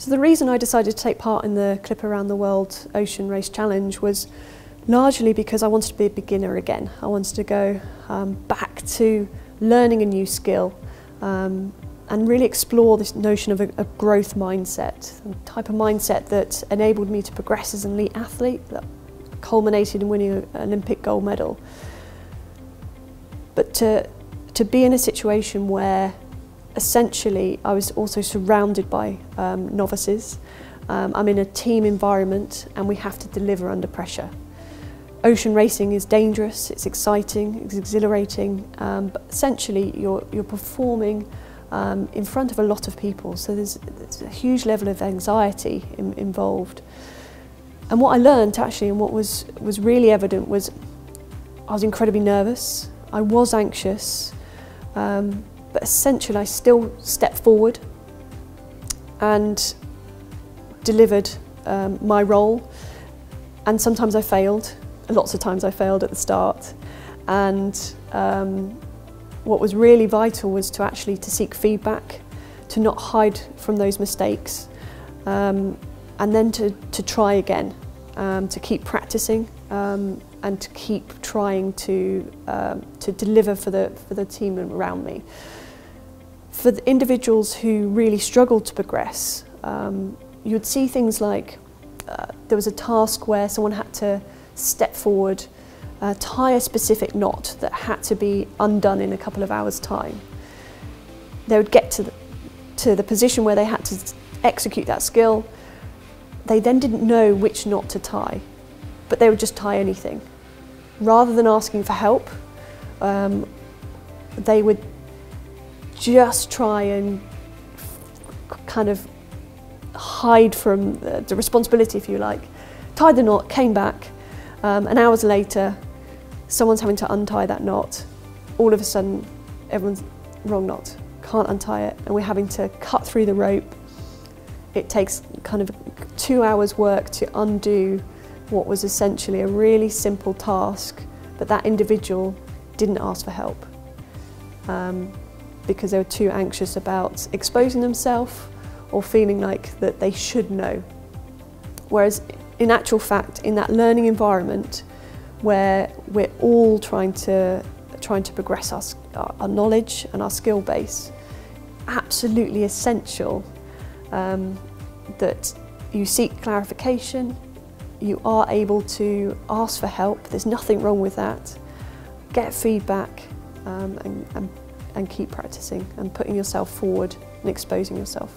So the reason I decided to take part in the Clipper Round the World Ocean Race Challenge was largely because I wanted to be a beginner again. I wanted to go um, back to learning a new skill um, and really explore this notion of a, a growth mindset, a type of mindset that enabled me to progress as an elite athlete, that culminated in winning an Olympic gold medal. But to, to be in a situation where essentially I was also surrounded by um, novices. Um, I'm in a team environment and we have to deliver under pressure. Ocean racing is dangerous, it's exciting, it's exhilarating, um, but essentially you're, you're performing um, in front of a lot of people, so there's, there's a huge level of anxiety in, involved. And what I learned actually, and what was, was really evident, was I was incredibly nervous, I was anxious, um, but essentially I still stepped forward and delivered um, my role. And sometimes I failed, lots of times I failed at the start. And um, what was really vital was to actually to seek feedback, to not hide from those mistakes um, and then to, to try again, um, to keep practicing um, and to keep trying to, um, to deliver for the, for the team around me. For the individuals who really struggled to progress, um, you would see things like uh, there was a task where someone had to step forward, uh, tie a specific knot that had to be undone in a couple of hours' time. They would get to the, to the position where they had to execute that skill. They then didn't know which knot to tie, but they would just tie anything. Rather than asking for help, um, they would just try and kind of hide from the, the responsibility, if you like. Tied the knot, came back, um, and hours later, someone's having to untie that knot. All of a sudden, everyone's wrong knot, can't untie it, and we're having to cut through the rope. It takes kind of two hours work to undo what was essentially a really simple task, but that individual didn't ask for help. Um, because they were too anxious about exposing themselves or feeling like that they should know. Whereas in actual fact, in that learning environment where we're all trying to, trying to progress our, our knowledge and our skill base, absolutely essential um, that you seek clarification, you are able to ask for help, there's nothing wrong with that, get feedback um, and, and and keep practicing and putting yourself forward and exposing yourself.